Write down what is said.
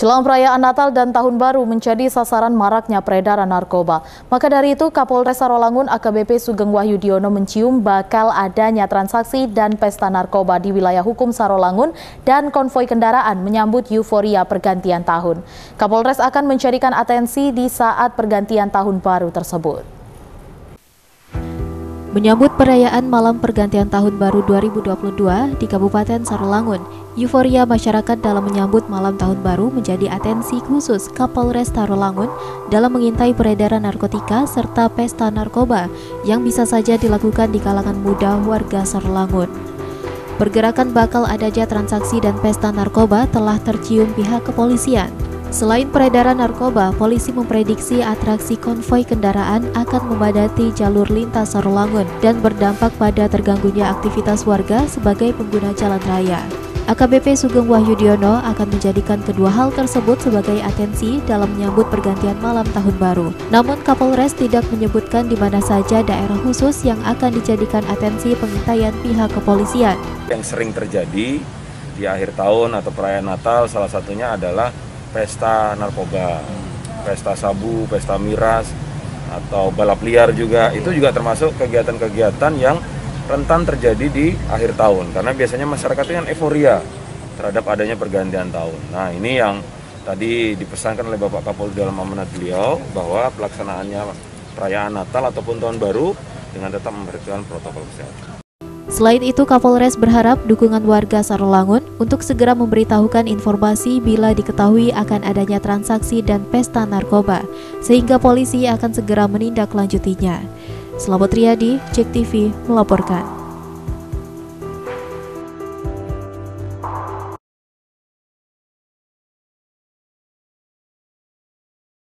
Jelang perayaan Natal dan Tahun Baru menjadi sasaran maraknya peredaran narkoba. Maka dari itu, Kapolres Sarolangun AKBP Sugeng Wahyudiono mencium bakal adanya transaksi dan pesta narkoba di wilayah hukum Sarolangun dan konvoi kendaraan menyambut euforia pergantian tahun. Kapolres akan menjadikan atensi di saat pergantian tahun baru tersebut. Menyambut perayaan malam pergantian tahun baru 2022 di Kabupaten Sarolangun, euforia masyarakat dalam menyambut malam tahun baru menjadi atensi khusus Kapolres Sarolangun dalam mengintai peredaran narkotika serta pesta narkoba yang bisa saja dilakukan di kalangan muda warga Sarolangun. Pergerakan bakal adanya transaksi dan pesta narkoba telah tercium pihak kepolisian. Selain peredaran narkoba, polisi memprediksi atraksi konvoi kendaraan akan memadati jalur lintas Sarolangun dan berdampak pada terganggunya aktivitas warga sebagai pengguna jalan raya. AKBP Sugeng Wahyudiono akan menjadikan kedua hal tersebut sebagai atensi dalam menyambut pergantian malam tahun baru. Namun Kapolres tidak menyebutkan di mana saja daerah khusus yang akan dijadikan atensi pengintaian pihak kepolisian. Yang sering terjadi di akhir tahun atau perayaan Natal salah satunya adalah pesta narkoba, pesta sabu, pesta miras, atau balap liar juga. Itu juga termasuk kegiatan-kegiatan yang rentan terjadi di akhir tahun. Karena biasanya masyarakat itu kan euforia terhadap adanya pergantian tahun. Nah ini yang tadi dipesankan oleh Bapak Kapolri dalam amanat beliau bahwa pelaksanaannya perayaan Natal ataupun Tahun Baru dengan tetap memperhatikan protokol kesehatan. Selain itu, Kapolres berharap dukungan warga Sarolangun untuk segera memberitahukan informasi bila diketahui akan adanya transaksi dan pesta narkoba, sehingga polisi akan segera menindaklanjutinya. Selamat Riyadi, Cek TV melaporkan.